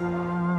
Música